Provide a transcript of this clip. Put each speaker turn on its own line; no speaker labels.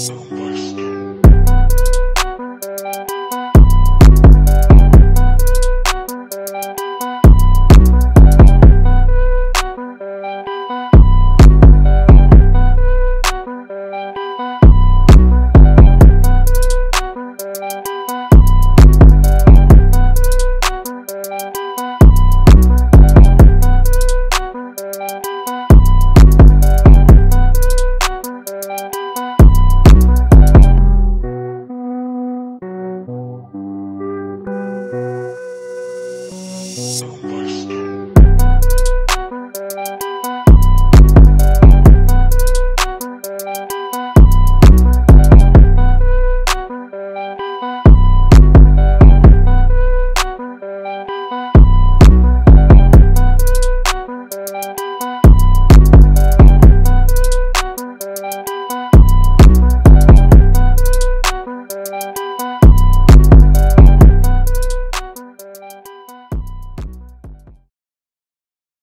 Somebody Southwest.